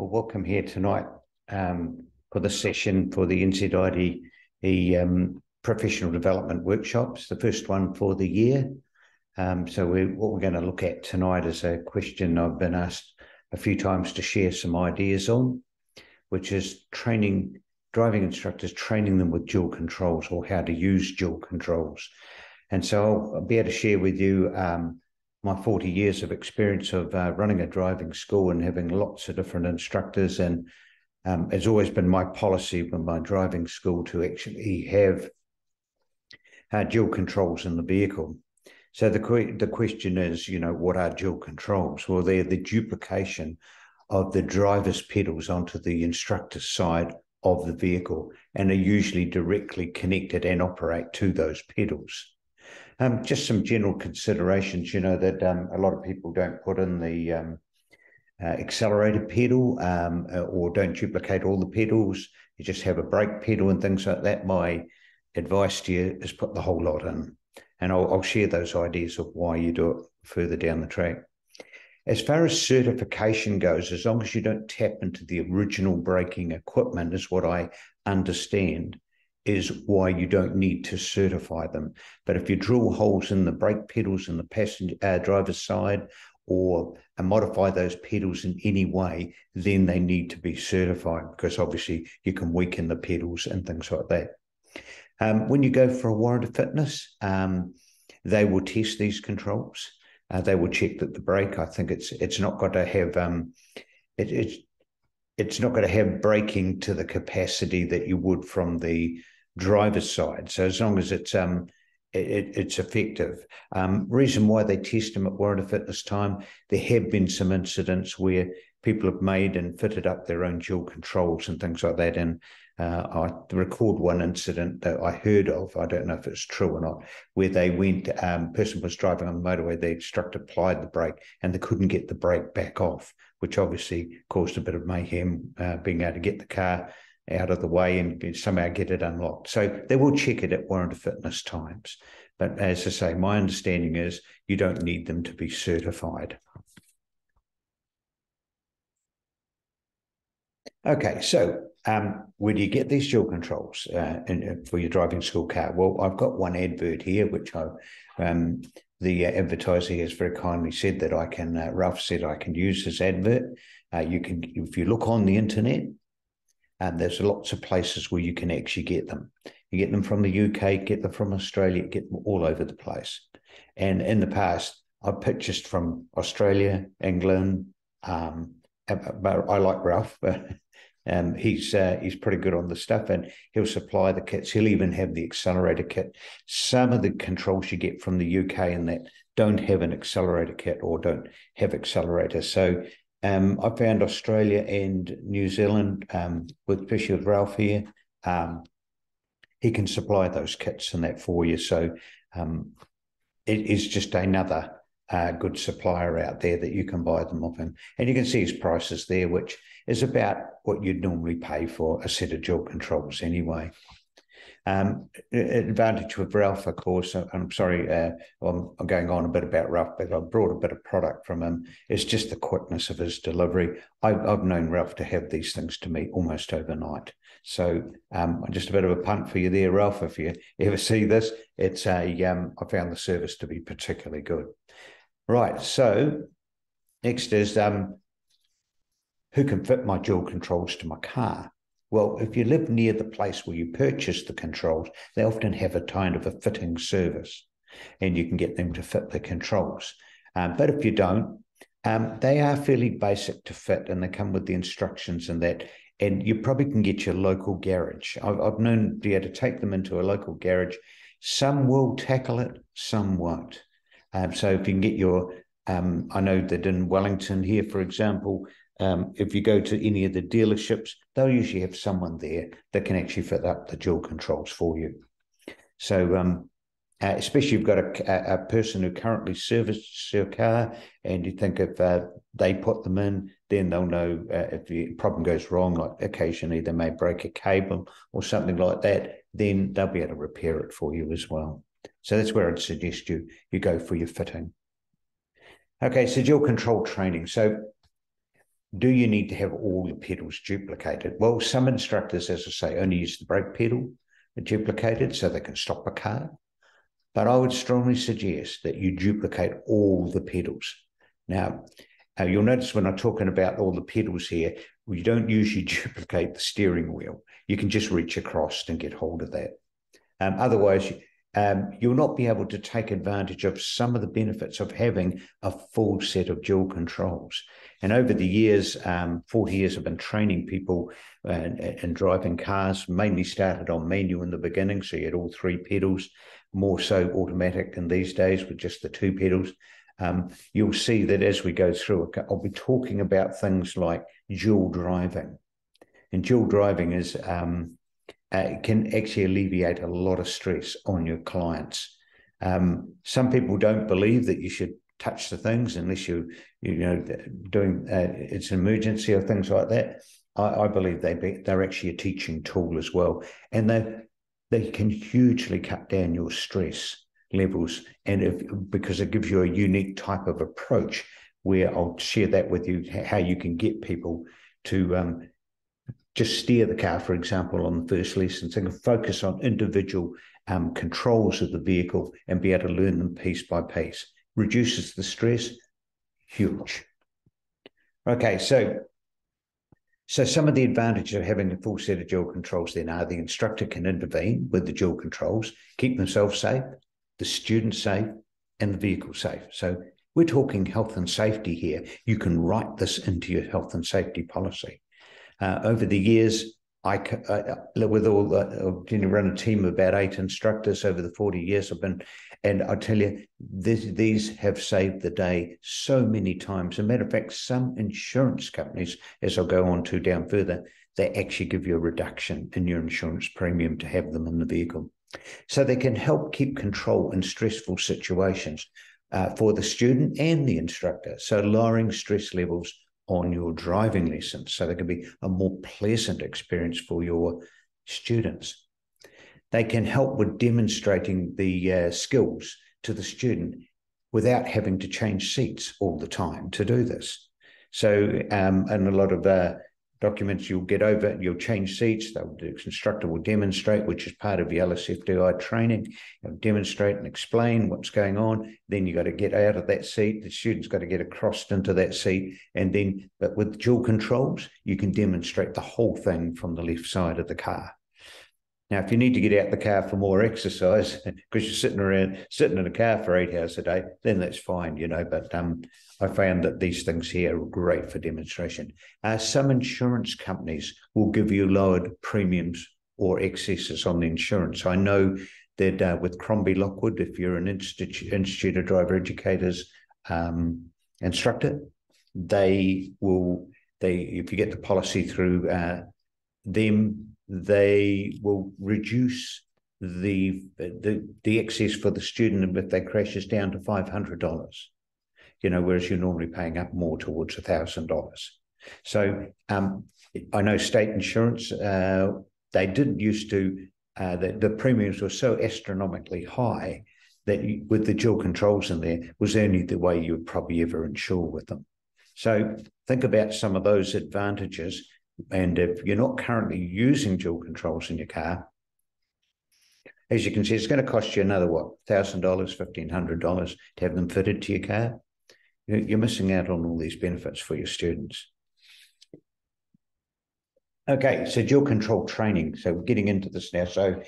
Well, welcome here tonight um, for the session for the NZID um, professional development workshops, the first one for the year. Um, so we, what we're going to look at tonight is a question I've been asked a few times to share some ideas on, which is training driving instructors, training them with dual controls or how to use dual controls. And so I'll be able to share with you um, my 40 years of experience of uh, running a driving school and having lots of different instructors. And um, it's always been my policy with my driving school to actually have uh, dual controls in the vehicle. So the que- the question is, you know, what are dual controls? Well, they're the duplication of the driver's pedals onto the instructor's side of the vehicle and are usually directly connected and operate to those pedals. Um, just some general considerations, you know, that um, a lot of people don't put in the um, uh, accelerator pedal um, uh, or don't duplicate all the pedals. You just have a brake pedal and things like that. My advice to you is put the whole lot in. And I'll, I'll share those ideas of why you do it further down the track. As far as certification goes, as long as you don't tap into the original braking equipment, is what I understand is why you don't need to certify them. But if you drill holes in the brake pedals in the passenger uh, driver's side or uh, modify those pedals in any way, then they need to be certified because obviously you can weaken the pedals and things like that. Um, when you go for a warrant of fitness, um, they will test these controls. Uh, they will check that the brake. I think it's it's not got to have um, it, it's it's not going to have braking to the capacity that you would from the driver's side. So as long as it's um, it, it's effective. Um, reason why they test them at warrant of fitness time, there have been some incidents where people have made and fitted up their own dual controls and things like that. And uh, I record one incident that I heard of. I don't know if it's true or not, where they went. Um, person was driving on the motorway. The instructor applied the brake, and they couldn't get the brake back off, which obviously caused a bit of mayhem. Uh, being able to get the car out of the way and somehow get it unlocked. So they will check it at warrant of fitness times. But as I say, my understanding is you don't need them to be certified. Okay, so um, where do you get these dual controls uh, in, for your driving school car? Well, I've got one advert here, which I, um, the advertiser has very kindly said that I can, uh, Ralph said I can use this advert. Uh, you can, if you look on the internet, and there's lots of places where you can actually get them. You get them from the UK, get them from Australia, get them all over the place. And in the past, I've purchased from Australia, England. Um, but I like Ralph, but um, he's uh, he's pretty good on the stuff, and he'll supply the kits. He'll even have the accelerator kit. Some of the controls you get from the UK and that don't have an accelerator kit or don't have accelerators. So um, I found Australia and New Zealand, um, with especially with Ralph here, um, he can supply those kits and that for you. So um, it is just another uh, good supplier out there that you can buy them off him. And you can see his prices there, which is about what you'd normally pay for a set of dual controls anyway. Um, advantage with Ralph, of course, I'm sorry, uh, I'm, I'm, going on a bit about Ralph, but I brought a bit of product from him. It's just the quickness of his delivery. I've, I've known Ralph to have these things to me almost overnight. So um, just a bit of a punt for you there, Ralph. If you ever see this, it's a um, I found the service to be particularly good. Right. So next is um, who can fit my dual controls to my car? Well, if you live near the place where you purchase the controls, they often have a kind of a fitting service and you can get them to fit the controls. Um, but if you don't, um, they are fairly basic to fit and they come with the instructions and that. And you probably can get your local garage. I've, I've known be able to take them into a local garage. Some will tackle it, some won't. Um, so if you can get your, um, I know that in Wellington here, for example, um, if you go to any of the dealerships, they'll usually have someone there that can actually fit up the dual controls for you. So, um, uh, especially if you've got a, a, person who currently services your car, and you think if uh, they put them in, then they'll know uh, if the problem goes wrong. Like occasionally they may break a cable or something like that, then they'll be able to repair it for you as well. So that's where I'd suggest you you go for your fitting. Okay, so dual control training. So do you need to have all the pedals duplicated? Well, some instructors, as I say, only use the brake pedal duplicated so they can stop a car. But I would strongly suggest that you duplicate all the pedals. Now, uh, you'll notice when I'm talking about all the pedals here, we don't usually duplicate the steering wheel. You can just reach across and get hold of that. Um, otherwise, um, you'll not be able to take advantage of some of the benefits of having a full set of dual controls. And over the years, um, 40 years, I've been training people uh, and driving cars, mainly started on manual in the beginning. So you had all three pedals, more so automatic in these days with just the two pedals. Um, you'll see that as we go through, I'll be talking about things like dual driving. And dual driving is um, uh, can actually alleviate a lot of stress on your clients. Um, some people don't believe that you should touch the things unless you you know doing uh, it's an emergency or things like that. I, I believe they be, they're actually a teaching tool as well, and they they can hugely cut down your stress levels, and if because it gives you a unique type of approach where I'll share that with you how you can get people to um, just steer the car, for example, on the first lesson. So can focus on individual um, controls of the vehicle and be able to learn them piece by piece. Reduces the stress, huge. Okay, so so some of the advantages of having a full set of dual controls then are the instructor can intervene with the dual controls, keep themselves safe, the student safe, and the vehicle safe. So we're talking health and safety here. You can write this into your health and safety policy. Uh, over the years, I, uh, with all the, uh, run a team of about eight instructors over the 40 years I've been, and I tell you, this, these have saved the day so many times. As a matter of fact, some insurance companies, as I'll go on to down further, they actually give you a reduction in your insurance premium to have them in the vehicle. So they can help keep control in stressful situations uh, for the student and the instructor. So lowering stress levels on your driving lessons so they can be a more pleasant experience for your students. They can help with demonstrating the uh, skills to the student without having to change seats all the time to do this. So, um, and a lot of uh, documents you'll get over, you'll change seats, the instructor will demonstrate, which is part of your LSFDI training, You'll demonstrate and explain what's going on. Then you've got to get out of that seat. The student's got to get across into that seat. And then, but with dual controls, you can demonstrate the whole thing from the left side of the car. Now, if you need to get out the car for more exercise because you're sitting around sitting in a car for eight hours a day, then that's fine, you know. But um, I found that these things here are great for demonstration. Uh, some insurance companies will give you lowered premiums or excesses on the insurance. I know that uh, with Crombie Lockwood, if you're an Institute, of Driver Educators um, instructor, they will they if you get the policy through uh, them they will reduce the the the excess for the student if they crashes down to five hundred dollars. You know, whereas you're normally paying up more towards a thousand dollars. So um, I know state insurance uh, they didn't used to uh, the, the premiums were so astronomically high that you, with the dual controls in there was only the way you would probably ever insure with them. So think about some of those advantages and if you're not currently using dual controls in your car, as you can see, it's going to cost you another what, thousand dollars, fifteen hundred dollars to have them fitted to your car. You're missing out on all these benefits for your students. Okay, so dual control training. So we're getting into this now. So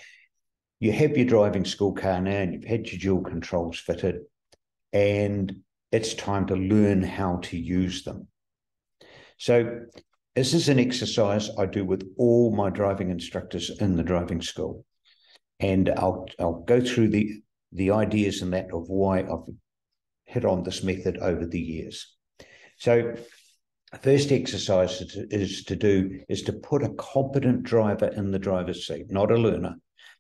you have your driving school car now, and you've had your dual controls fitted, and it's time to learn how to use them. So this is an exercise I do with all my driving instructors in the driving school. And I'll I'll go through the the ideas and that of why I've hit on this method over the years. So first exercise is to, do is to put a competent driver in the driver's seat, not a learner,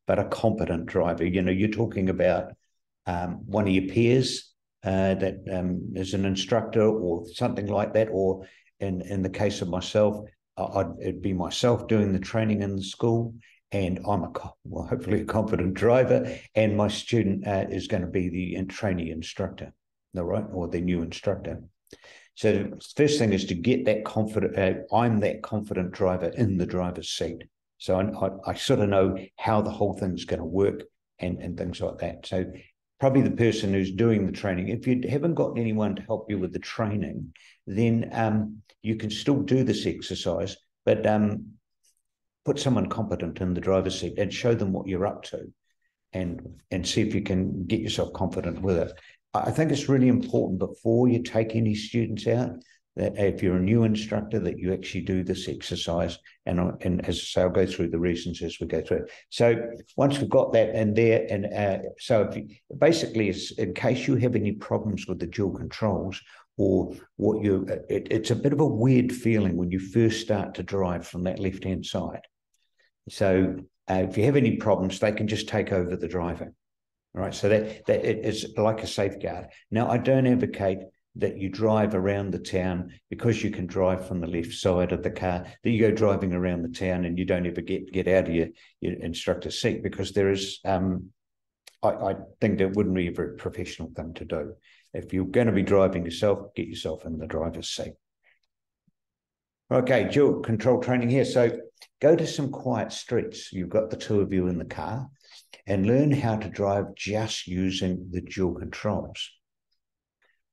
but a competent driver. You know, you're talking about um, one of your peers uh, that um, is an instructor or something like that, or in in the case of myself, I'd it'd be myself doing the training in the school, and I'm a well, hopefully a competent driver, and my student uh, is going to be the trainee instructor, all right, or the new instructor. So the first thing is to get that confident. Uh, I'm that confident driver in the driver's seat. So I, I, I sort of know how the whole thing's going to work and, and things like that. So probably the person who's doing the training, if you haven't got anyone to help you with the training, then um, you can still do this exercise, but um, put someone competent in the driver's seat and show them what you're up to and and see if you can get yourself confident with it. I think it's really important before you take any students out that if you're a new instructor that you actually do this exercise and and as I say I'll go through the reasons as we go through it. So once we've got that in there and uh, so you, basically in case you have any problems with the dual controls or what you it, it's a bit of a weird feeling when you first start to drive from that left hand side. So uh, if you have any problems, they can just take over the driving. Right. So that, that it is like a safeguard. Now, I don't advocate that you drive around the town because you can drive from the left side of the car, that you go driving around the town and you don't ever get, get out of your, your instructor's seat because there is, um, I, I think that wouldn't be a very professional thing to do. If you're going to be driving yourself, get yourself in the driver's seat. Okay, dual control training here. So go to some quiet streets. You've got the two of you in the car and learn how to drive just using the dual controls.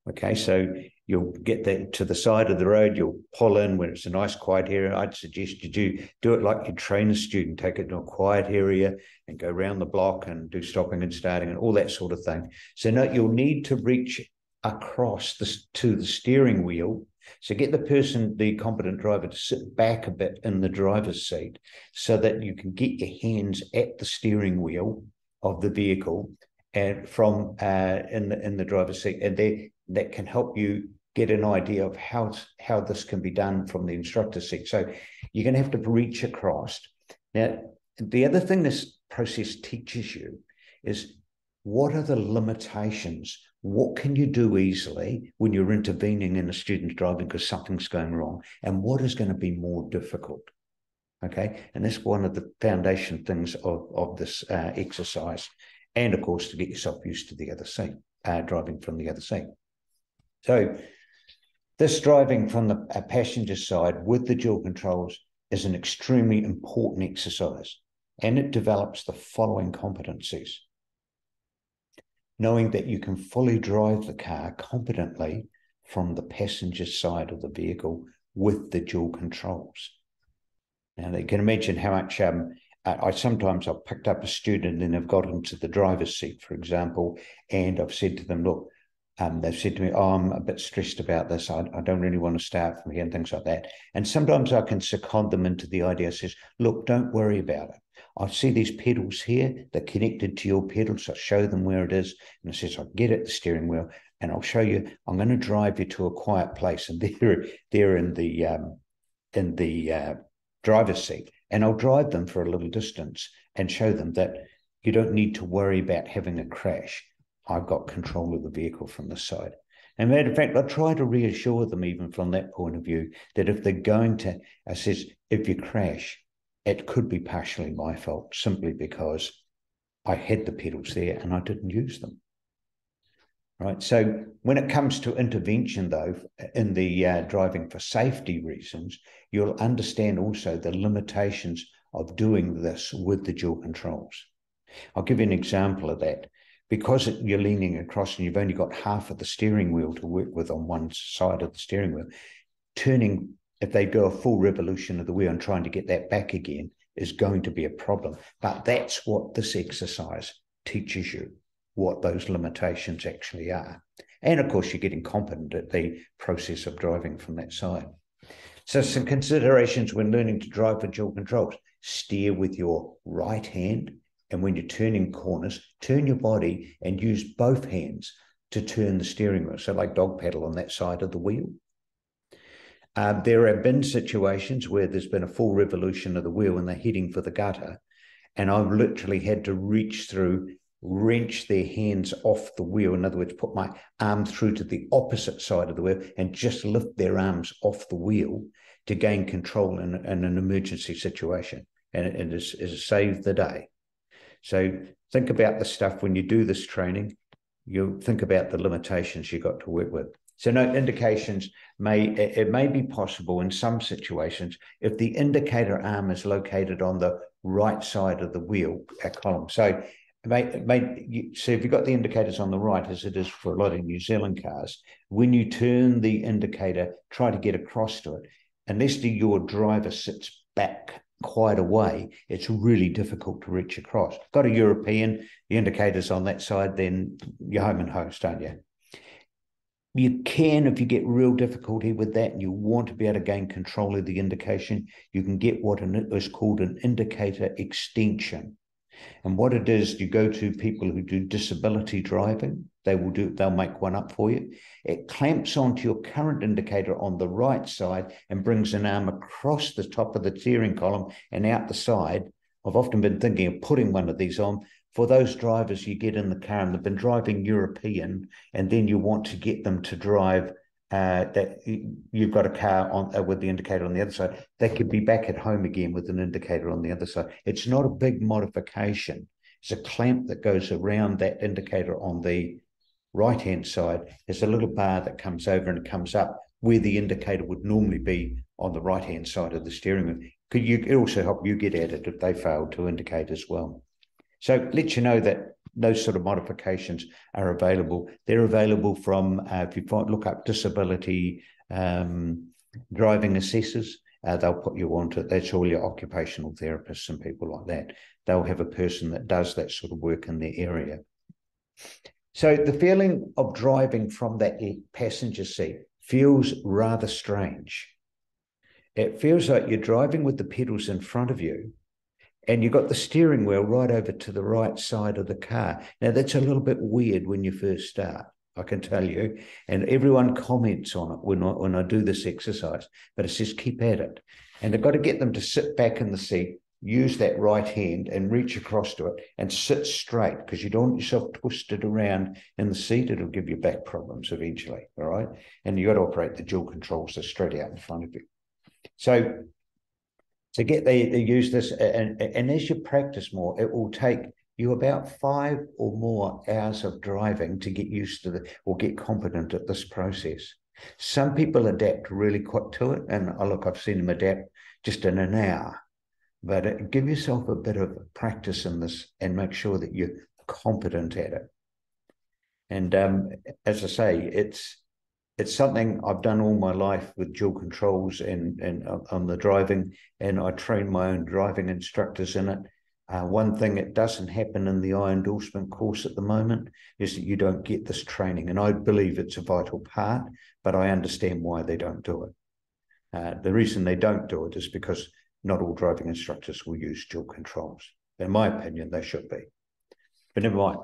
Okay, so you'll get that to the side of the road, you'll pull in when it's a nice quiet area. I'd suggest you do do it like you train a student, take it to a quiet area and go around the block and do stopping and starting and all that sort of thing. So now you'll need to reach across this to the steering wheel so get the person, the competent driver, to sit back a bit in the driver's seat so that you can get your hands at the steering wheel of the vehicle and from uh, in the in the driver's seat, and they, that can help you get an idea of how how this can be done from the instructor's seat. So you're going to have to reach across. Now, the other thing this process teaches you is what are the limitations what can you do easily when you're intervening in a student's driving because something's going wrong? And what is going to be more difficult? Okay. And that's one of the foundation things of, of this uh, exercise. And of course, to get yourself used to the other seat, uh, driving from the other seat. So, this driving from the uh, passenger side with the dual controls is an extremely important exercise and it develops the following competencies knowing that you can fully drive the car competently from the passenger side of the vehicle with the dual controls. Now, you can imagine how much um, I sometimes I've picked up a student and they've got into the driver's seat, for example, and I've said to them, look, um, they've said to me, oh, I'm a bit stressed about this. I, I, don't really want to start from here and things like that. And sometimes I can second them into the idea, says, look, don't worry about it. I see these pedals here, they're connected to your pedals. I show them where it is. And it says, I'll get at the steering wheel and I'll show you, I'm going to drive you to a quiet place. And they're, they're in the, um, in the uh, driver's seat. And I'll drive them for a little distance and show them that you don't need to worry about having a crash. I've got control of the vehicle from the side. And matter of fact, I try to reassure them, even from that point of view, that if they're going to, I says, if you crash, it could be partially my fault simply because I had the pedals there and I didn't use them. Right. So when it comes to intervention, though, in the uh, driving for safety reasons, you'll understand also the limitations of doing this with the dual controls. I'll give you an example of that. Because you're leaning across and you've only got half of the steering wheel to work with on one side of the steering wheel, turning if they go a full revolution of the wheel and trying to get that back again is going to be a problem. But that's what this exercise teaches you, what those limitations actually are. And of course, you're getting competent at the process of driving from that side. So, some considerations when learning to drive with dual controls steer with your right hand. And when you're turning corners, turn your body and use both hands to turn the steering wheel. So, like dog paddle on that side of the wheel. Uh, there have been situations where there's been a full revolution of the wheel and they're heading for the gutter. And I've literally had to reach through, wrench their hands off the wheel. In other words, put my arm through to the opposite side of the wheel and just lift their arms off the wheel to gain control in, in an emergency situation. And it, it has, it has saved the day. So think about the stuff when you do this training, you think about the limitations you got to work with. So no indications may it may be possible in some situations if the indicator arm is located on the right side of the wheel column. So May, may, so if you've got the indicators on the right, as it is for a lot of New Zealand cars, when you turn the indicator, try to get across to it. Unless the, your driver sits back quite a way, it's really difficult to reach across. Got a European, the indicators on that side, then you're home and host, don't you? You can, if you get real difficulty with that and you want to be able to gain control of the indication, you can get what is called an indicator extension. And what it is, you go to people who do disability driving, they will do, they'll make one up for you. It clamps onto your current indicator on the right side and brings an arm across the top of the steering column and out the side. I've often been thinking of putting one of these on for those drivers you get in the car and they've been driving European, and then you want to get them to drive uh, that you've got a car on uh, with the indicator on the other side, they could be back at home again with an indicator on the other side. It's not a big modification. It's a clamp that goes around that indicator on the right hand side. There's a little bar that comes over and comes up where the indicator would normally be on the right hand side of the steering wheel. Could you it also help you get at it if they fail to indicate as well? So let you know that those sort of modifications are available. They're available from, uh, if you look up disability um, driving assessors, uh, they'll put you onto. That's all your occupational therapists and people like that. They'll have a person that does that sort of work in their area. So the feeling of driving from that passenger seat feels rather strange. It feels like you're driving with the pedals in front of you, and you've got the steering wheel right over to the right side of the car. Now, that's a little bit weird when you first start, I can tell you. And everyone comments on it when I, when I do this exercise, but it says keep at it. And I've got to get them to sit back in the seat, use that right hand and reach across to it and sit straight because you don't want yourself twisted around in the seat. It'll give you back problems eventually. All right. And you've got to operate the dual controls so straight out in front of you. So to get they, they use this and, and as you practice more it will take you about five or more hours of driving to get used to the or get competent at this process. Some people adapt really quick to it and oh, look i've seen them adapt just in an hour. But uh, give yourself a bit of practice in this and make sure that you're competent at it. And um, as i say it's it's something I've done all my life with dual controls and and on the driving, and I train my own driving instructors in it. Uh, one thing that doesn't happen in the i endorsement course at the moment is that you don't get this training, and I believe it's a vital part, but I understand why they don't do it. Uh, the reason they don't do it is because not all driving instructors will use dual controls. In my opinion, they should be. But never mind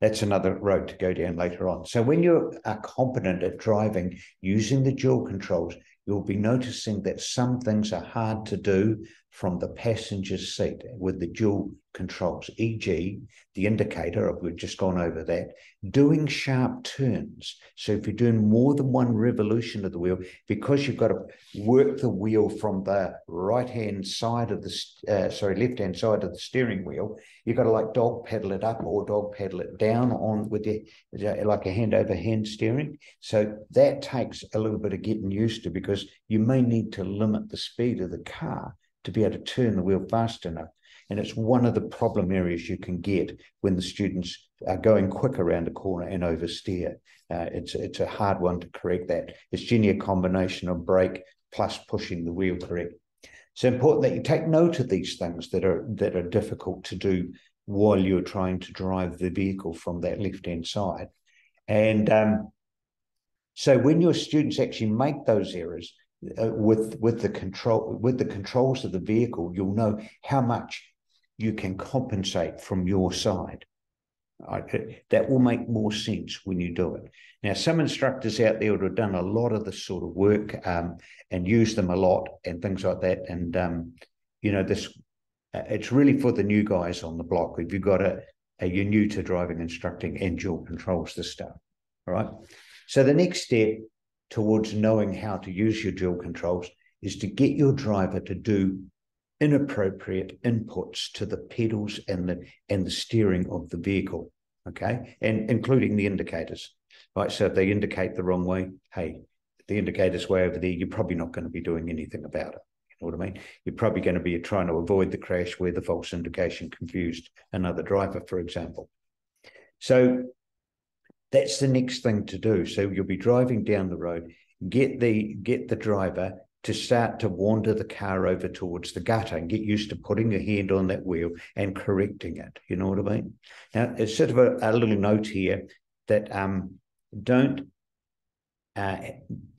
that's another road to go down later on. So when you are competent at driving using the dual controls, you'll be noticing that some things are hard to do from the passenger seat with the dual controls, e.g., the indicator, we've just gone over that, doing sharp turns. So if you're doing more than one revolution of the wheel, because you've got to work the wheel from the right-hand side of the, uh, sorry, left-hand side of the steering wheel, you've got to like dog pedal it up or dog pedal it down on with the, like a hand over hand steering. So that takes a little bit of getting used to because you may need to limit the speed of the car to be able to turn the wheel fast enough. And it's one of the problem areas you can get when the students are going quick around a corner and oversteer. Uh, it's, it's a hard one to correct that. It's generally a combination of brake plus pushing the wheel correct. It's important that you take note of these things that are that are difficult to do while you're trying to drive the vehicle from that left-hand side. And um, so when your students actually make those errors, uh, with with the control with the controls of the vehicle, you'll know how much you can compensate from your side. Right? That will make more sense when you do it. Now, some instructors out there would have done a lot of this sort of work um, and used them a lot and things like that. And um, you know, this uh, it's really for the new guys on the block. If you've got a, a you're new to driving instructing and dual controls this stuff. All right. So the next step towards knowing how to use your dual controls is to get your driver to do inappropriate inputs to the pedals and the and the steering of the vehicle okay and including the indicators right? So if they indicate the wrong way, hey, the indicator's way over there, you're probably not going to be doing anything about it. You know what I mean? You're probably going to be trying to avoid the crash where the false indication confused another driver, for example. So that's the next thing to do. So you'll be driving down the road, get the get the driver to start to wander the car over towards the gutter and get used to putting your hand on that wheel and correcting it. You know what I mean? Now, it's sort of a, a little note here that um, don't uh,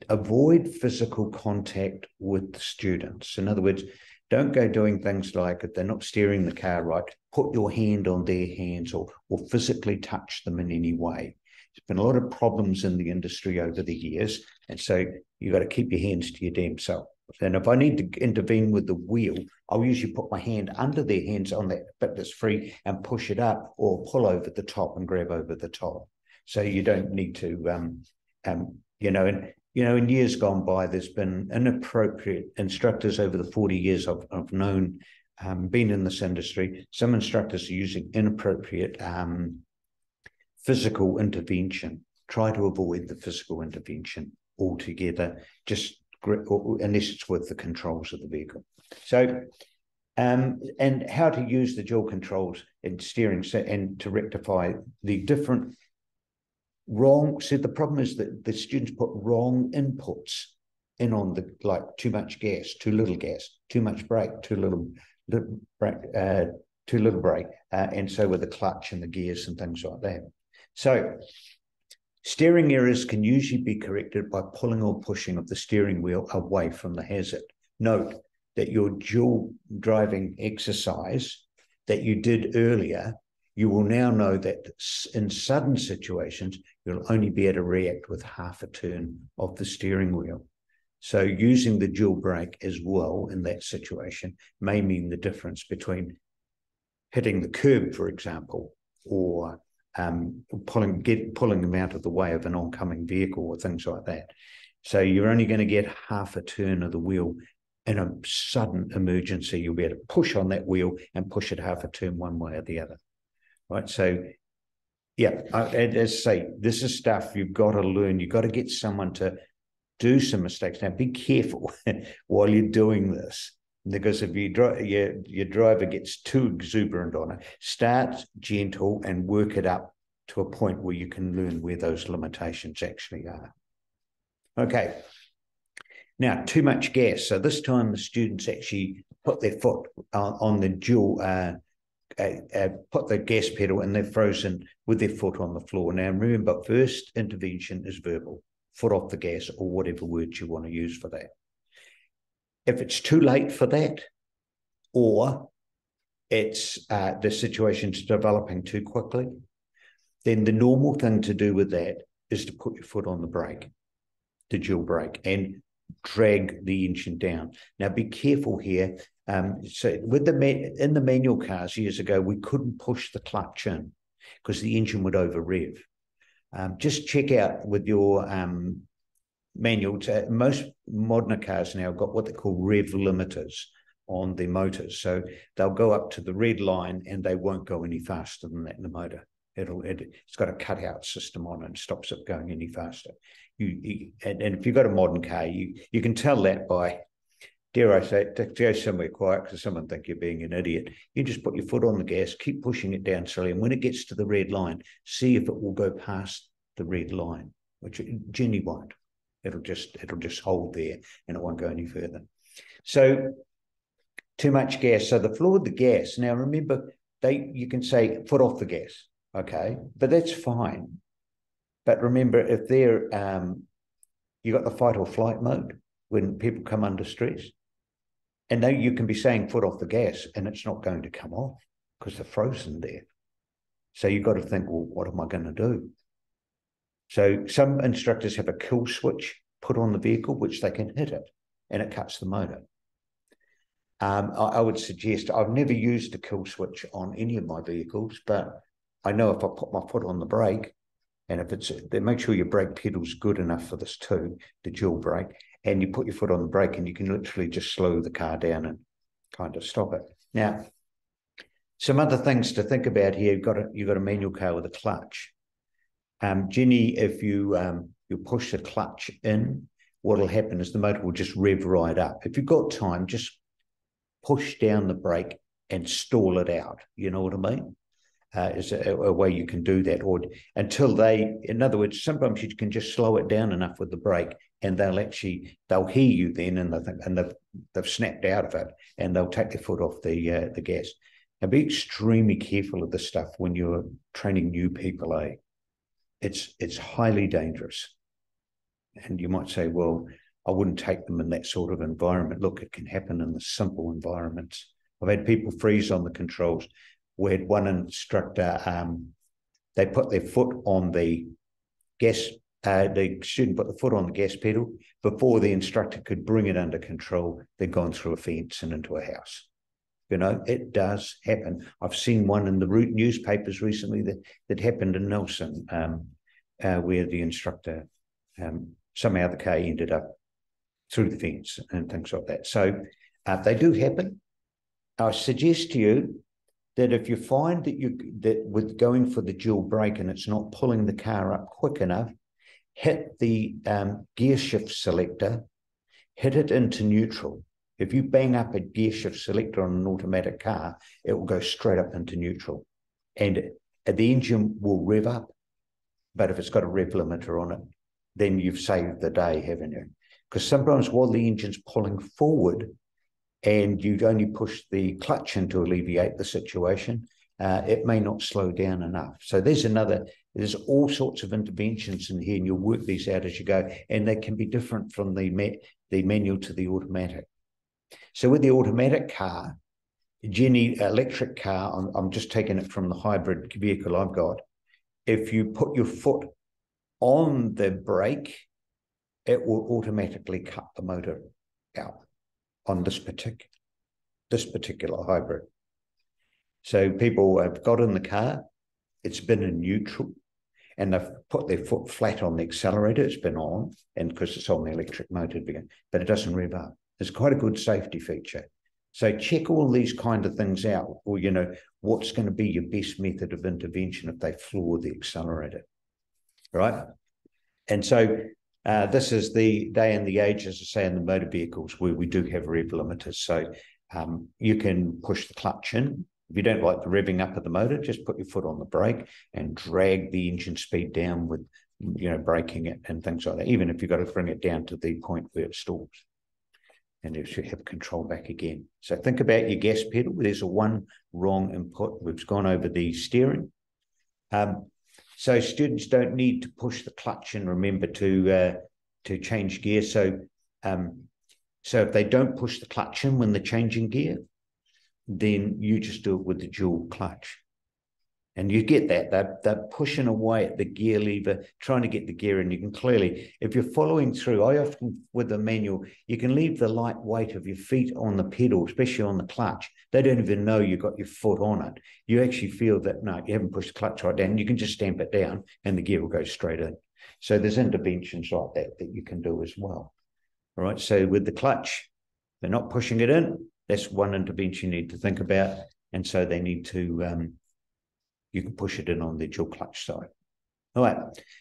avoid physical contact with the students. In other words, don't go doing things like if they're not steering the car right, put your hand on their hands or, or physically touch them in any way. There's been a lot of problems in the industry over the years. And so you've got to keep your hands to your damn self. And if I need to intervene with the wheel, I'll usually put my hand under their hands on that bit that's free and push it up or pull over the top and grab over the top. So you don't need to, um, um, you know, and you know, in years gone by, there's been inappropriate instructors over the 40 years I've, I've known, um, been in this industry. Some instructors are using inappropriate um, physical intervention. Try to avoid the physical intervention altogether, just unless it's with the controls of the vehicle. So, um, and how to use the dual controls in steering and to rectify the different wrong. So the problem is that the students put wrong inputs in on the like too much gas, too little gas, too much brake, too little, little brake, uh, too little brake, uh, and so with the clutch and the gears and things like that. So Steering errors can usually be corrected by pulling or pushing of the steering wheel away from the hazard. Note that your dual driving exercise that you did earlier, you will now know that in sudden situations, you'll only be able to react with half a turn of the steering wheel. So using the dual brake as well in that situation may mean the difference between hitting the curb, for example, or um, pulling get pulling them out of the way of an oncoming vehicle or things like that. So you're only going to get half a turn of the wheel in a sudden emergency. You'll be able to push on that wheel and push it half a turn one way or the other. Right. So yeah, as I say, this is stuff you've got to learn. You've got to get someone to do some mistakes. Now, be careful while you're doing this because if you your, your driver gets too exuberant on it, start gentle and work it up to a point where you can learn where those limitations actually are. Okay. Now, too much gas. So this time the students actually put their foot on, on the dual, uh, uh, uh, put the gas pedal and they're frozen with their foot on the floor. Now, remember, first intervention is verbal, foot off the gas or whatever words you want to use for that. If it's too late for that, or it's uh, the situation's developing too quickly, then the normal thing to do with that is to put your foot on the brake, the dual brake, and drag the engine down. Now, be careful here. Um, so, with the in the manual cars years ago, we couldn't push the clutch in because the engine would over rev. Um, just check out with your um, manual. Most modern cars now have got what they call rev limiters on the motors. So they'll go up to the red line and they won't go any faster than that in the motor. It'll it, has got a cutout system on it and stops it going any faster. You, you and, and, if you've got a modern car, you you can tell that by dare I say, to go somewhere quiet because someone think you're being an idiot. You just put your foot on the gas, keep pushing it down slowly, and when it gets to the red line, see if it will go past the red line, which it generally won't. It'll just it'll just hold there and it won't go any further. So too much gas. So the floor of the gas. Now remember, they you can say foot off the gas, okay, but that's fine. But remember, if they're um, you got the fight or flight mode when people come under stress, and now you can be saying foot off the gas, and it's not going to come off because they're frozen there. So you've got to think, well, what am I going to do? So some instructors have a kill switch put on the vehicle, which they can hit it and it cuts the motor. Um, I, I, would suggest I've never used a kill switch on any of my vehicles, but I know if I put my foot on the brake and if it's make sure your brake pedal's good enough for this too, the dual brake, and you put your foot on the brake and you can literally just slow the car down and kind of stop it. Now, some other things to think about here. You've got a you've got a manual car with a clutch. Um, Jenny, if you um, you push the clutch in, what'll happen is the motor will just rev right up. If you've got time, just push down the brake and stall it out. You know what I mean? Uh, is a, a, way you can do that, or until they, in other words, sometimes you can just slow it down enough with the brake, and they'll actually they'll hear you then, and they think, and they've they've snapped out of it, and they'll take their foot off the uh, the gas. Now, be extremely careful of this stuff when you're training new people. Eh? It's it's highly dangerous, and you might say, well, I wouldn't take them in that sort of environment. Look, it can happen in the simple environments. I've had people freeze on the controls. We had one instructor, um, they put their foot on the gas, uh, the student put the foot on the gas pedal. Before the instructor could bring it under control, they'd gone through a fence and into a house. You know, it does happen. I've seen one in the root newspapers recently that, that happened in Nelson, um, uh, where the instructor, um, somehow the car ended up through the fence and things like that. So uh, they do happen. I suggest to you that if you find that you that with going for the dual brake and it's not pulling the car up quick enough, hit the um, gear shift selector, hit it into neutral. If you bang up a gear shift selector on an automatic car, it will go straight up into neutral, and the engine will rev up. But if it's got a rev limiter on it, then you've saved the day, haven't you? Because sometimes while the engine's pulling forward, and you'd only push the clutch in to alleviate the situation, uh, it may not slow down enough. So there's another, there's all sorts of interventions in here, and you'll work these out as you go, and they can be different from the, ma- the manual to the automatic. So with the automatic car, Jenny electric car, I'm, I'm just taking it from the hybrid vehicle I've got. If you put your foot on the brake, it will automatically cut the motor out on this particular this particular hybrid. So people have got in the car, it's been in neutral, and they've put their foot flat on the accelerator. It's been on, and because it's on the electric motor, but it doesn't rev up. It's quite a good safety feature. So check all these kind of things out, or you know what's going to be your best method of intervention if they floor the accelerator, right? And so uh, this is the day and the age, as I say, in the motor vehicles where we do have rev limiters. So um, you can push the clutch in. If you don't like the revving up of the motor, just put your foot on the brake and drag the engine speed down with, you know, braking it and things like that. Even if you've got to bring it down to the point where it stalls, and you should have control back again. So think about your gas pedal. There's a one wrong input. We've gone over the steering. Um, so students don't need to push the clutch and remember to uh, to change gear. So um, so if they don't push the clutch in when they're changing gear, then you just do it with the dual clutch. And you get that. They're, they're pushing away at the gear lever, trying to get the gear in. You can clearly, if you're following through, I often, with the manual, you can leave the light weight of your feet on the pedal, especially on the clutch. They don't even know you've got your foot on it. You actually feel that, no, you haven't pushed the clutch right down. You can just stamp it down and the gear will go straight in. So there's interventions like that that you can do as well. All right. So with the clutch, they're not pushing it in. That's one intervention you need to think about. And so they need to um, you can push it in on the dual clutch side. All right,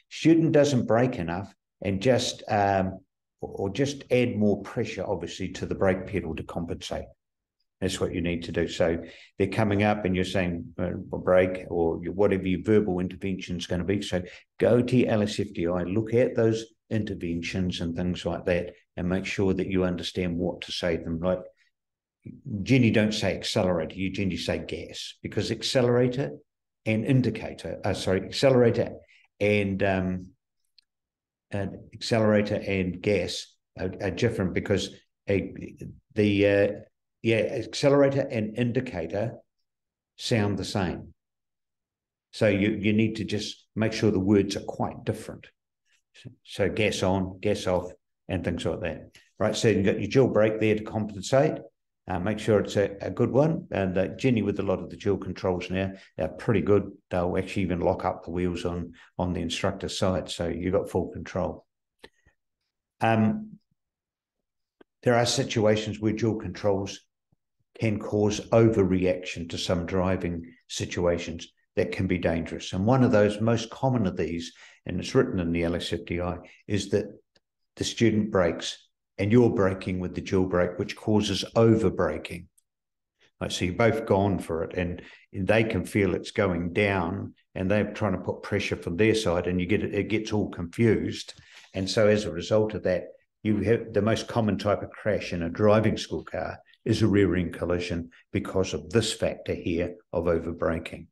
student doesn't brake enough and just um, or just add more pressure, obviously, to the brake pedal to compensate. That's what you need to do. So they're coming up and you're saying uh, brake or whatever your verbal intervention is going to be. So go to your LSFDI, look at those interventions and things like that, and make sure that you understand what to say to them. Like Jenny, don't say accelerator, you Jenny say gas because accelerator and indicator, uh, sorry, accelerator and um, and accelerator and gas are, are different because a, the uh, yeah accelerator and indicator sound the same. So you you need to just make sure the words are quite different. So, so gas on, gas off, and things like that. Right. So you've got your dual brake there to compensate. Uh, make sure it's a, a good one. And uh, Jenny, with a lot of the dual controls now, they're pretty good. They'll actually even lock up the wheels on on the instructor side, so you've got full control. Um, there are situations where dual controls can cause overreaction to some driving situations. that can be dangerous. And one of those most common of these, and it's written in the LSFDI, is that the student brakes and you're braking with the dual brake, which causes over braking. Right, so you're both gone for it, and they can feel it's going down, and they're trying to put pressure from their side, and you get it, it gets all confused. And so, as a result of that, you have the most common type of crash in a driving school car is a rear end collision because of this factor here of over braking.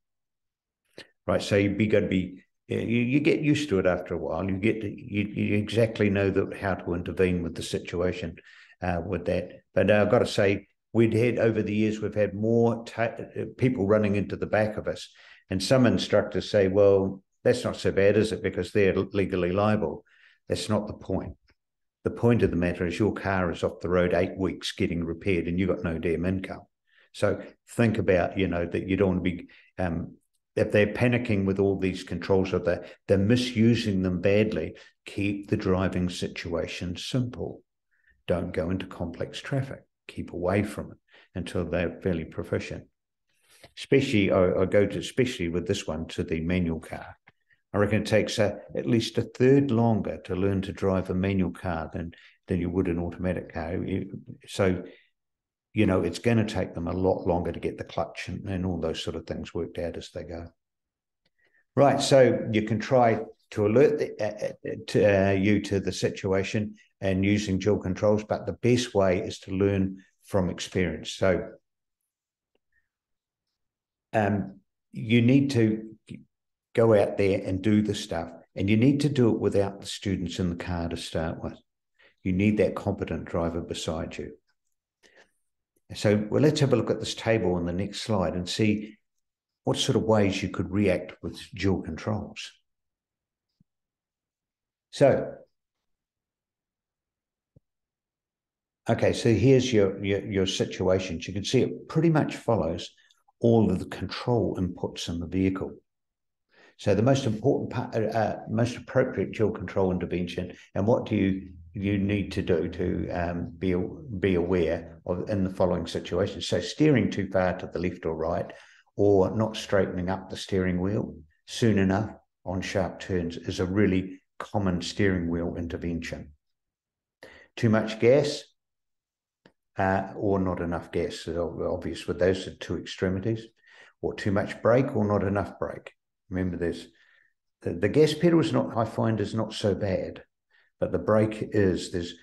Right, so you've got to be you, you get used to it after a while. You get to, you, you exactly know that how to intervene with the situation uh, with that. But uh, I've got to say, we'd had over the years, we've had more people running into the back of us. And some instructors say, well, that's not so bad, is it? Because they're legally liable. That's not the point. The point of the matter is your car is off the road eight weeks getting repaired and you've got no damn income. So think about, you know, that you don't want to be um, if they're panicking with all these controls or they're, they're misusing them badly, keep the driving situation simple. Don't go into complex traffic. Keep away from it until they're fairly proficient. Especially, I, I go to, especially with this one, to the manual car. I reckon it takes uh, at least a third longer to learn to drive a manual car than than you would an automatic car. So you know, it's going to take them a lot longer to get the clutch and, and all those sort of things worked out as they go. Right. So you can try to alert the, uh, uh, to, uh, you to the situation and using dual controls, but the best way is to learn from experience. So um, you need to go out there and do the stuff, and you need to do it without the students in the car to start with. You need that competent driver beside you. So well, let's have a look at this table on the next slide and see what sort of ways you could react with dual controls. So, okay, so here's your, your, your situations. You can see it pretty much follows all of the control inputs in the vehicle. So the most important part, uh, uh most appropriate dual control intervention, and what do you you need to do to um, be be aware of in the following situations. So steering too far to the left or right, or not straightening up the steering wheel soon enough on sharp turns is a really common steering wheel intervention. Too much gas, uh, or not enough gas. Obvious with those two extremities, or too much brake, or not enough brake. Remember, the, the gas pedal is not. I find is not so bad but the brake is there's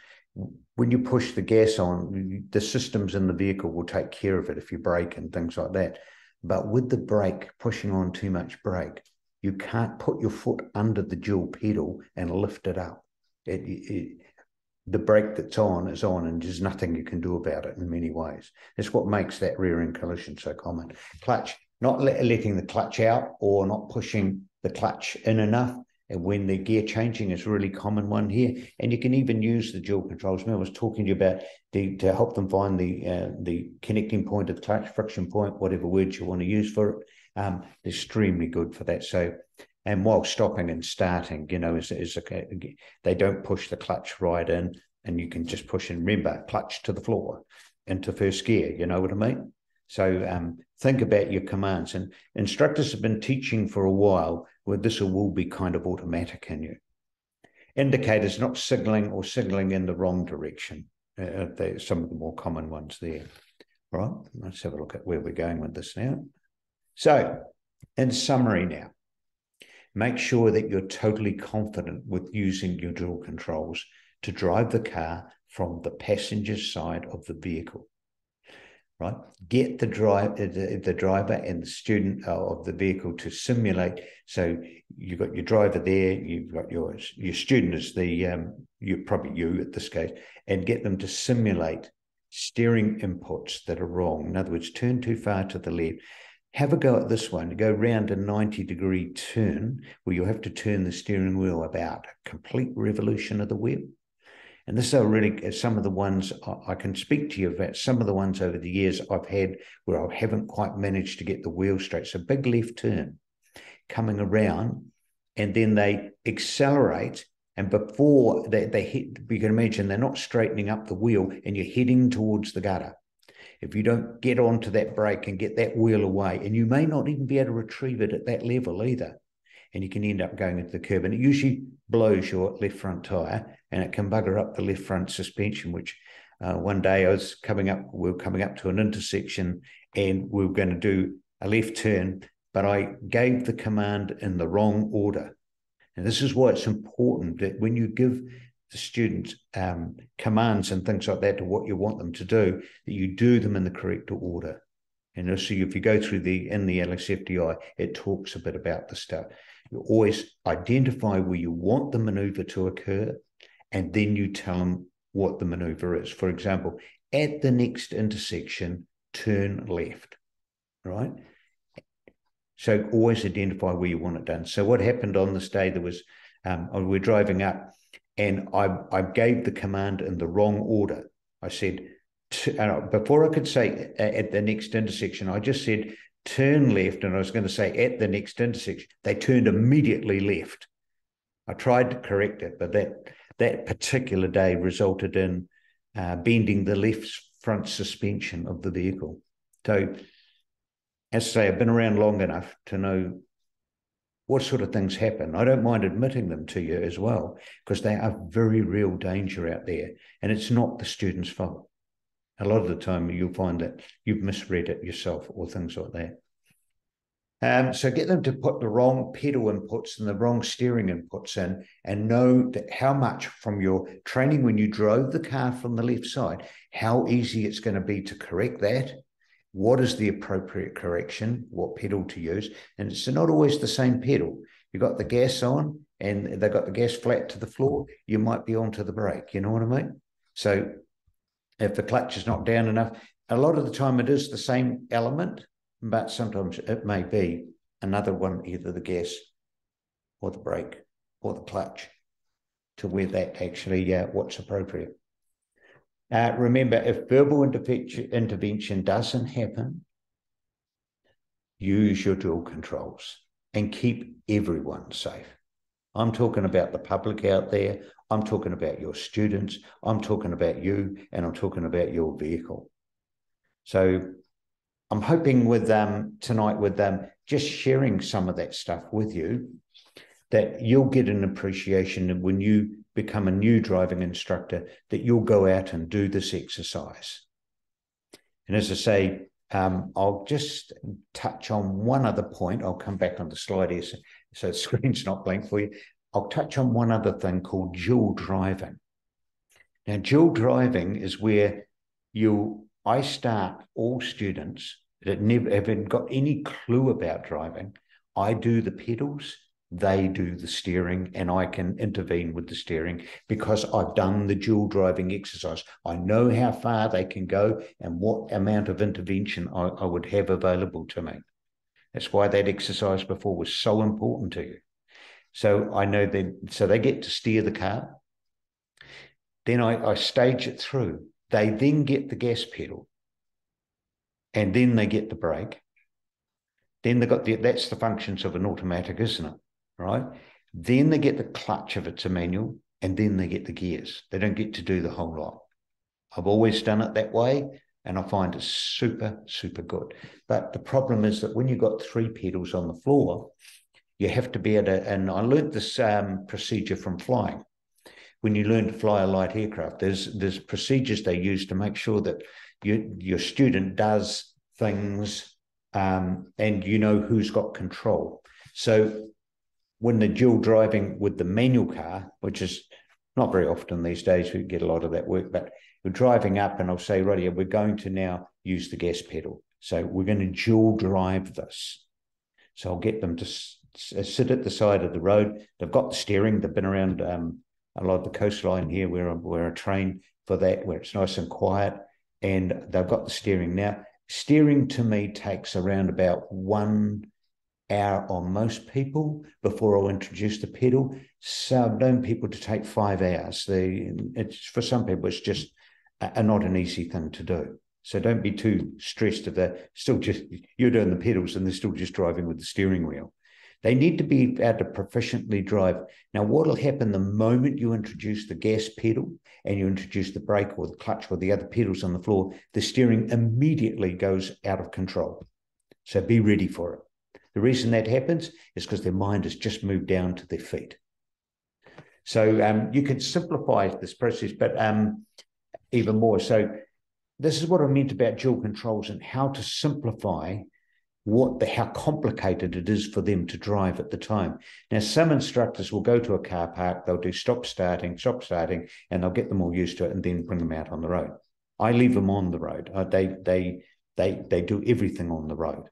when you push the gas on, the systems in the vehicle will take care of it if you brake and things like that. But with the brake, pushing on too much brake, you can't put your foot under the dual pedal and lift it up. It, it, the brake that's on is on, and there's nothing you can do about it in many ways. It's what makes that rear end collision so common. Clutch, not let, letting the clutch out or not pushing the clutch in enough when the gear changing is a really common one here. And you can even use the dual controls. I was talking to you about the, to help them find the uh, the connecting point of clutch, friction point, whatever words you want to use for it. Um, extremely good for that. So, and while stopping and starting, you know, is, is okay. They don't push the clutch right in, and you can just push and remember clutch to the floor into first gear. You know what I mean? So um, think about your commands. And instructors have been teaching for a while where this will be kind of automatic in you. Indicators not signaling or signaling in the wrong direction. Uh, uh some of the more common ones there. Right, let's have a look at where we're going with this now. So, in summary now, make sure that you're totally confident with using your dual controls to drive the car from the passenger side of the vehicle right? Get the drive the, the driver and the student uh, of the vehicle to simulate. So you've got your driver there, you've got your your student is the um, you probably you at this case, and get them to simulate steering inputs that are wrong. In other words, turn too far to the left. Have a go at this one. Go round a 90 degree turn where you have to turn the steering wheel about a complete revolution of the wheel and this are really uh, some of the ones I can speak to you about. Some of the ones over the years I've had where I haven't quite managed to get the wheel straight. So big left turn coming around, and then they accelerate. And before they, they hit, you can imagine they're not straightening up the wheel and you're heading towards the gutter. if you don't get onto that brake and get that wheel away, and you may not even be able to retrieve it at that level either. And you can end up going into the curb. And it usually blows your left front tire and it can bugger up the left front suspension, which uh, one day I was coming up, we were coming up to an intersection and we were going to do a left turn, but I gave the command in the wrong order. And this is why it's important that when you give the students um, commands and things like that to what you want them to do, that you do them in the correct order. And also, if you go through the in the LSFDI, it talks a bit about the stuff. You always identify where you want the maneuver to occur, and then you tell them what the maneuver is. For example, at the next intersection, turn left, right? So always identify where you want it done. So what happened on this day? There was um, we're driving up, and I I gave the command in the wrong order. I said uh, before I could say at the next intersection, I just said turn left, and I was going to say at the next intersection. They turned immediately left. I tried to correct it, but that that particular day resulted in uh, bending the left front suspension of the vehicle. So, as I say, I've been around long enough to know what sort of things happen. I don't mind admitting them to you as well, because they are very real danger out there, and it's not the student's fault. A lot of the time, you'll find that you've misread it yourself or things like that. Um, so get them to put the wrong pedal inputs and the wrong steering inputs in and know that how much from your training when you drove the car from the left side, how easy it's going to be to correct that. What is the appropriate correction? What pedal to use? And it's not always the same pedal. You've got the gas on and they've got the gas flat to the floor. You might be onto the brake. You know what I mean? So if the clutch is not down enough, a lot of the time it is the same element, but sometimes it may be another one, either the gas or the brake or the clutch, to where that actually uh, what's appropriate. Uh, remember, if verbal intervention doesn't happen, use your dual controls and keep everyone safe. I'm talking about the public out there. I'm talking about your students. I'm talking about you, and I'm talking about your vehicle. So I'm hoping with um, tonight, with um, just sharing some of that stuff with you, that you'll get an appreciation of when you become a new driving instructor, that you'll go out and do this exercise. And as I say, um, I'll just touch on one other point. I'll come back on the slide here so, so the screen's not blank for you. I'll touch on one other thing called dual driving. Now, dual driving is where you I start all students that never haven't got any clue about driving. I do the pedals, they do the steering, and I can intervene with the steering because I've done the dual driving exercise. I know how far they can go and what amount of intervention I, I would have available to me. That's why that exercise before was so important to you. So I know that, so they get to steer the car. Then I, I stage it through. They then get the gas pedal and then they get the brake. Then they got the that's the functions of an automatic, isn't it? Right. Then they get the clutch if it's a manual, and then they get the gears. They don't get to do the whole lot. I've always done it that way, and I find it super, super good. But the problem is that when you've got three pedals on the floor, you have to be able to. And I learned this um, procedure from flying. When you learn to fly a light aircraft, there's there's procedures they use to make sure that you, your student does things um, and you know who's got control. So when the dual driving with the manual car, which is not very often these days, we get a lot of that work, but we're driving up and I'll say, right here, we're going to now use the gas pedal. So we're going to dual drive this. So I'll get them to sit at the side of the road. They've got the steering. They've been around um, a lot of the coastline here where, where I train for that, where it's nice and quiet and they've got the steering. Now, steering to me takes around about one hour on most people before I'll introduce the pedal. So I've known people to take five hours. The it's for some people it's just a, a, not an easy thing to do. So don't be too stressed if they're still just you're doing the pedals and they're still just driving with the steering wheel. They need to be able to proficiently drive. Now, what will happen the moment you introduce the gas pedal and you introduce the brake or the clutch or the other pedals on the floor, the steering immediately goes out of control. So be ready for it. The reason that happens is because their mind has just moved down to their feet. So um, you can simplify this process, but um, even more. So this is what I meant about dual controls and how to simplify what the how complicated it is for them to drive at the time. Now, some instructors will go to a car park, they'll do stop starting, stop starting, and they'll get them all used to it and then bring them out on the road. I leave them on the road. Uh, they they they they do everything on the road.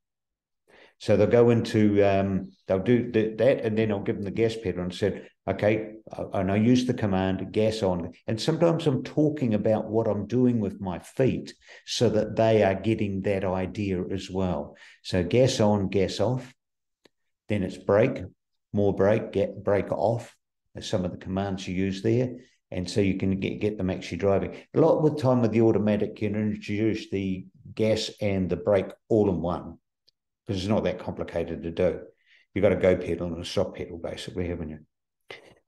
So they'll go into, um, they'll do the, that, and then I'll give them the gas pedal and said, okay, and I use the command gas on. And sometimes I'm talking about what I'm doing with my feet so that they are getting that idea as well. So gas on, gas off. Then it's brake, more brake, get brake off. Some of the commands you use there. And so you can get, get them actually driving. A lot of time with the automatic, you can introduce the gas and the brake all in one because it's not that complicated to do. You've got a go pedal and a stop pedal, basically, haven't you?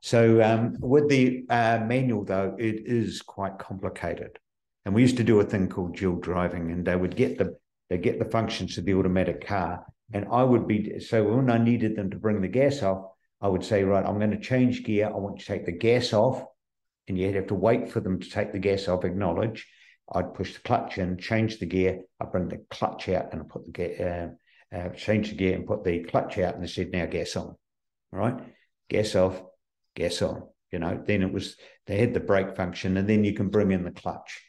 So um, with the uh, manual, though, it is quite complicated. And we used to do a thing called dual driving, and they would get the they get the functions of the automatic car, and I would be so when I needed them to bring the gas off, I would say, right, I'm going to change gear. I want you to take the gas off, and you'd have to wait for them to take the gas off. Acknowledge. I'd push the clutch in, change the gear. I bring the clutch out, and I put the uh, uh, change the gear and put the clutch out, and they said, now gas on. Right, gas off, gas on. You know, then it was they had the brake function, and then you can bring in the clutch.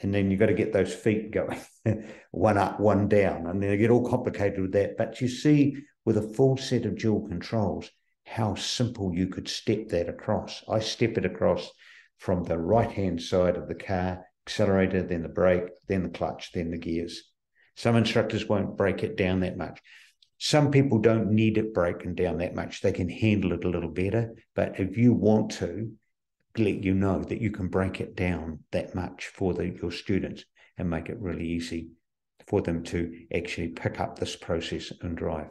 And then you've got to get those feet going, one up, one down. And then they get all complicated with that. But you see, with a full set of dual controls, how simple you could step that across. I step it across from the right hand side of the car, accelerator, then the brake, then the clutch, then the gears. Some instructors won't break it down that much. Some people don't need it broken down that much. They can handle it a little better. But if you want to, let you know that you can break it down that much for the, your students and make it really easy for them to actually pick up this process and drive.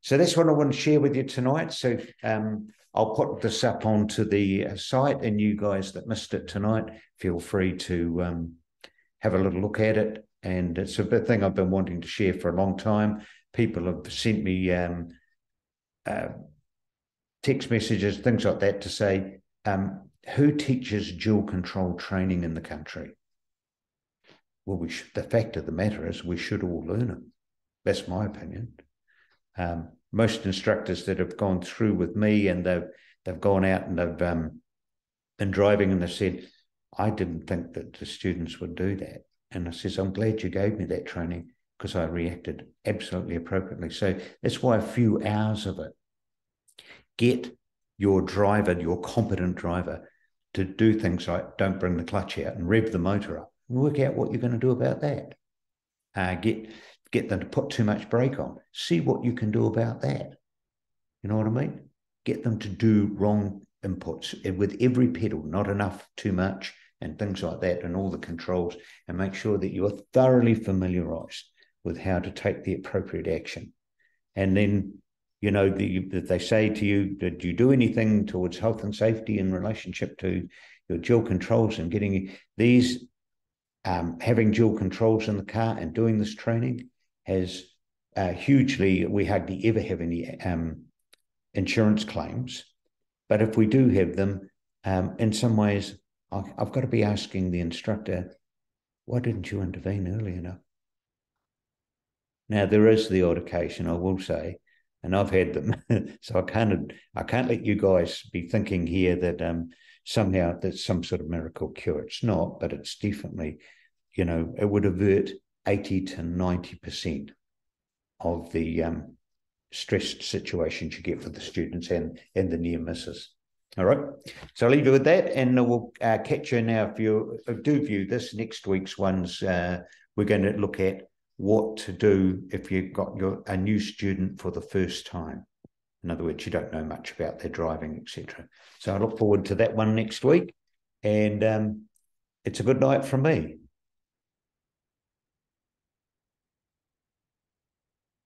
So that's what I want to share with you tonight. So um, I'll put this up onto the uh, site, and you guys that missed it tonight, feel free to um, have a little look at it and it's a thing I've been wanting to share for a long time. People have sent me um, uh, text messages, things like that, to say um, who teaches dual control training in the country. Well, we should, the fact of the matter is we should all learn it. That's my opinion. Um, most instructors that have gone through with me and they've they've gone out and they've um, been driving and they said, I didn't think that the students would do that. And I says, I'm glad you gave me that training because I reacted absolutely appropriately. So that's why a few hours of it. Get your driver, your competent driver, to do things like don't bring the clutch out and rev the motor up. Work out what you're going to do about that. Uh, get get them to put too much brake on. See what you can do about that. You know what I mean? Get them to do wrong inputs with every pedal, not enough, too much, and things like that and all the controls and make sure that you are thoroughly familiarized with how to take the appropriate action. And then, you know, the, that they say to you, did you do anything towards health and safety in relationship to your dual controls and getting these, um, having dual controls in the car and doing this training has uh, hugely, we hardly ever have any um, insurance claims. But if we do have them, um, in some ways, I've got to be asking the instructor, why didn't you intervene early enough? Now there is the odd occasion, I will say, and I've had them, so I can't I can't let you guys be thinking here that um, somehow that's some sort of miracle cure. It's not, but it's definitely, you know, it would avert eighty to ninety percent of the um, stressed situations you get for the students and and the near misses. All right. So I'll leave you with that, and we'll uh, catch you now. If you uh, do view this next week's ones, uh, we're going to look at what to do if you've got your a new student for the first time. In other words, you don't know much about their driving, etc. So I look forward to that one next week, and um, it's a good night from me.